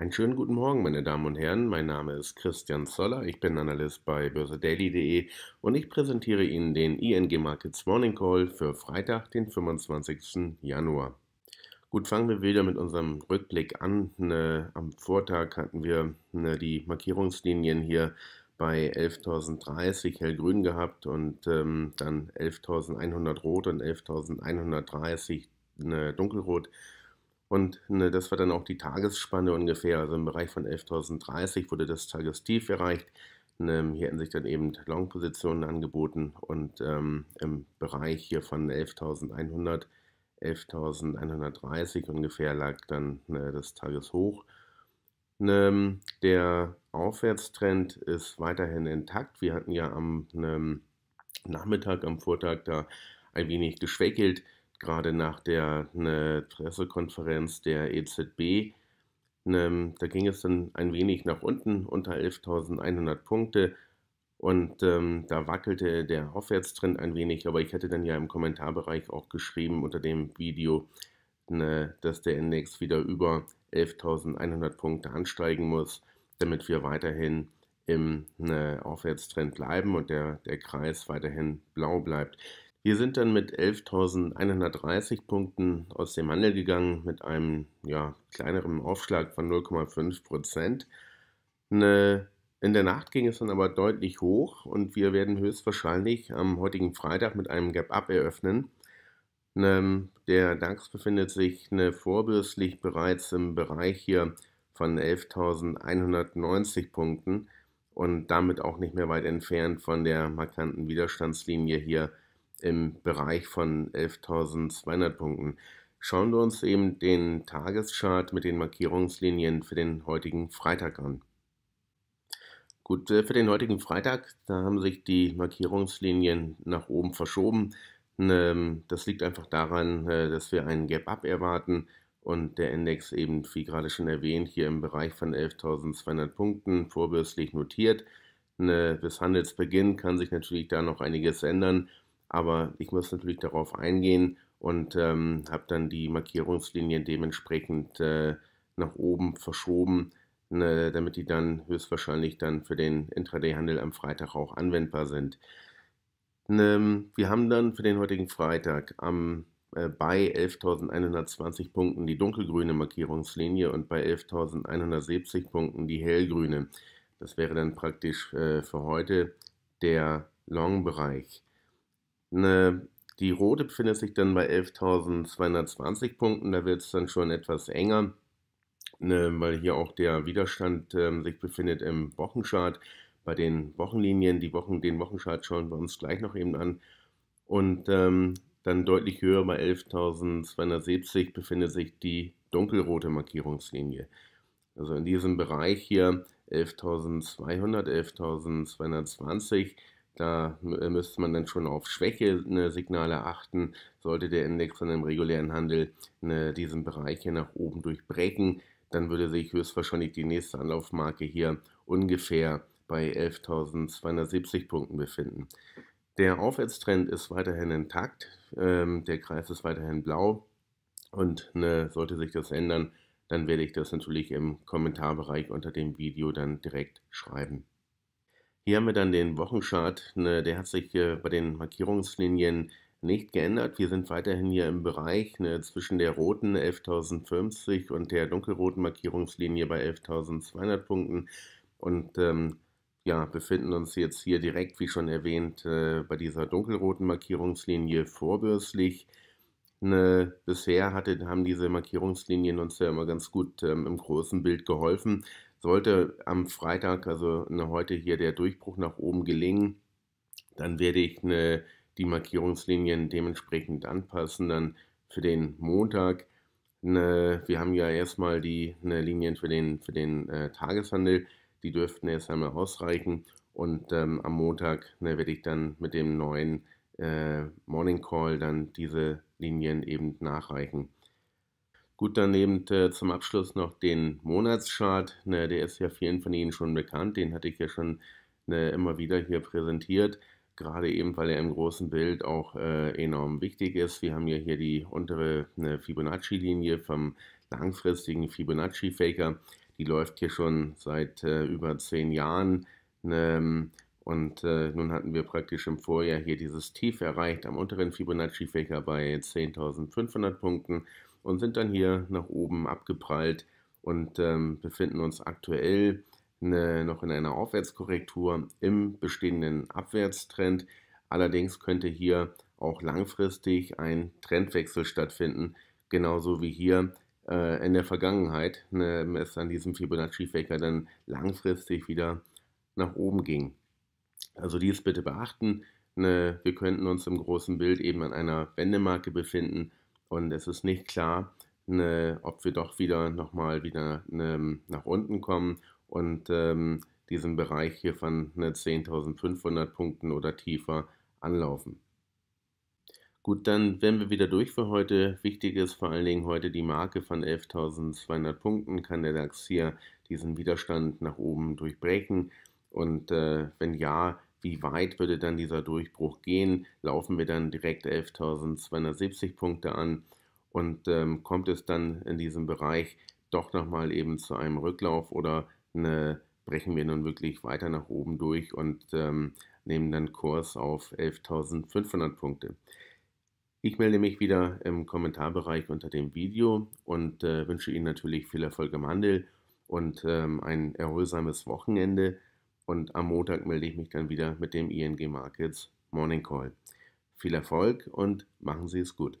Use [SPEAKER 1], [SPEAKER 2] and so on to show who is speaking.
[SPEAKER 1] Einen schönen guten Morgen, meine Damen und Herren. Mein Name ist Christian Zoller. Ich bin Analyst bei börsedaily.de und ich präsentiere Ihnen den ING Markets Morning Call für Freitag, den 25. Januar. Gut, fangen wir wieder mit unserem Rückblick an. Am Vortag hatten wir ne, die Markierungslinien hier bei 11.030 hellgrün gehabt und ähm, dann 11.100 rot und 11.130 ne, dunkelrot. Und ne, das war dann auch die Tagesspanne ungefähr, also im Bereich von 11.030 wurde das Tagestief erreicht. Ne, hier hätten sich dann eben Long-Positionen angeboten und ähm, im Bereich hier von 11.100, 11.130 ungefähr lag dann ne, das Tageshoch. Ne, der Aufwärtstrend ist weiterhin intakt. Wir hatten ja am ne, Nachmittag, am Vortag da ein wenig geschwächelt gerade nach der ne, Pressekonferenz der EZB. Ne, da ging es dann ein wenig nach unten, unter 11.100 Punkte. Und ähm, da wackelte der Aufwärtstrend ein wenig, aber ich hätte dann ja im Kommentarbereich auch geschrieben unter dem Video, ne, dass der Index wieder über 11.100 Punkte ansteigen muss, damit wir weiterhin im ne, Aufwärtstrend bleiben und der, der Kreis weiterhin blau bleibt. Wir sind dann mit 11.130 Punkten aus dem Handel gegangen mit einem ja, kleineren Aufschlag von 0,5 Prozent. In der Nacht ging es dann aber deutlich hoch und wir werden höchstwahrscheinlich am heutigen Freitag mit einem Gap-Up eröffnen. Ne, der DAX befindet sich ne, vorbürstlich bereits im Bereich hier von 11.190 Punkten und damit auch nicht mehr weit entfernt von der markanten Widerstandslinie hier im Bereich von 11.200 Punkten. Schauen wir uns eben den Tageschart mit den Markierungslinien für den heutigen Freitag an. Gut, äh, für den heutigen Freitag, da haben sich die Markierungslinien nach oben verschoben. Ähm, das liegt einfach daran, äh, dass wir einen Gap-Up erwarten und der Index eben, wie gerade schon erwähnt, hier im Bereich von 11.200 Punkten vorbürstlich notiert. Bis Handelsbeginn kann sich natürlich da noch einiges ändern aber ich muss natürlich darauf eingehen und ähm, habe dann die Markierungslinien dementsprechend äh, nach oben verschoben, ne, damit die dann höchstwahrscheinlich dann für den Intraday-Handel am Freitag auch anwendbar sind. Ne, wir haben dann für den heutigen Freitag am äh, bei 11.120 Punkten die dunkelgrüne Markierungslinie und bei 11.170 Punkten die hellgrüne. Das wäre dann praktisch äh, für heute der Long-Bereich. Ne, die rote befindet sich dann bei 11.220 Punkten, da wird es dann schon etwas enger, ne, weil hier auch der Widerstand ähm, sich befindet im Wochenchart. Bei den Wochenlinien, die Wochen, den Wochenchart schauen wir uns gleich noch eben an. Und ähm, dann deutlich höher bei 11.270 befindet sich die dunkelrote Markierungslinie. Also in diesem Bereich hier 11.200, 11.220 da äh, müsste man dann schon auf Schwäche-Signale ne, achten. Sollte der Index dann im regulären Handel ne, diesen Bereich hier nach oben durchbrechen, dann würde sich höchstwahrscheinlich die nächste Anlaufmarke hier ungefähr bei 11.270 Punkten befinden. Der Aufwärtstrend ist weiterhin intakt, ähm, der Kreis ist weiterhin blau und ne, sollte sich das ändern, dann werde ich das natürlich im Kommentarbereich unter dem Video dann direkt schreiben. Hier haben wir dann den Wochenchart. Ne, der hat sich bei den Markierungslinien nicht geändert. Wir sind weiterhin hier im Bereich ne, zwischen der roten 11.050 und der dunkelroten Markierungslinie bei 11.200 Punkten und ähm, ja, befinden uns jetzt hier direkt, wie schon erwähnt, äh, bei dieser dunkelroten Markierungslinie vorbürstlich. Ne, bisher hatte, haben diese Markierungslinien uns ja immer ganz gut ähm, im großen Bild geholfen. Sollte am Freitag, also ne, heute hier der Durchbruch nach oben gelingen, dann werde ich ne, die Markierungslinien dementsprechend anpassen. Dann für den Montag, ne, wir haben ja erstmal die ne, Linien für den, für den äh, Tageshandel, die dürften erst einmal ausreichen. Und ähm, am Montag ne, werde ich dann mit dem neuen äh, Morning Call dann diese Linien eben nachreichen. Gut, dann eben äh, zum Abschluss noch den Monatschart. Ne, der ist ja vielen von Ihnen schon bekannt. Den hatte ich ja schon ne, immer wieder hier präsentiert. Gerade eben, weil er im großen Bild auch äh, enorm wichtig ist. Wir haben ja hier die untere ne, Fibonacci-Linie vom langfristigen Fibonacci-Faker. die läuft hier schon seit äh, über zehn Jahren. Und nun hatten wir praktisch im Vorjahr hier dieses Tief erreicht am unteren Fibonacci-Fächer bei 10.500 Punkten und sind dann hier nach oben abgeprallt und ähm, befinden uns aktuell eine, noch in einer Aufwärtskorrektur im bestehenden Abwärtstrend. Allerdings könnte hier auch langfristig ein Trendwechsel stattfinden, genauso wie hier äh, in der Vergangenheit ne, es an diesem Fibonacci-Fächer dann langfristig wieder nach oben ging. Also dies bitte beachten. Ne, wir könnten uns im großen Bild eben an einer Wendemarke befinden und es ist nicht klar, ne, ob wir doch wieder nochmal wieder ne, nach unten kommen und ähm, diesen Bereich hier von ne, 10.500 Punkten oder tiefer anlaufen. Gut, dann wären wir wieder durch für heute. Wichtig ist vor allen Dingen heute die Marke von 11.200 Punkten. Kann der DAX hier diesen Widerstand nach oben durchbrechen? Und äh, wenn ja, wie weit würde dann dieser Durchbruch gehen? Laufen wir dann direkt 11.270 Punkte an? Und ähm, kommt es dann in diesem Bereich doch nochmal eben zu einem Rücklauf oder eine, brechen wir nun wirklich weiter nach oben durch und ähm, nehmen dann Kurs auf 11.500 Punkte? Ich melde mich wieder im Kommentarbereich unter dem Video und äh, wünsche Ihnen natürlich viel Erfolg im Handel und ähm, ein erholsames Wochenende. Und am Montag melde ich mich dann wieder mit dem ING Markets Morning Call. Viel Erfolg und machen Sie es gut.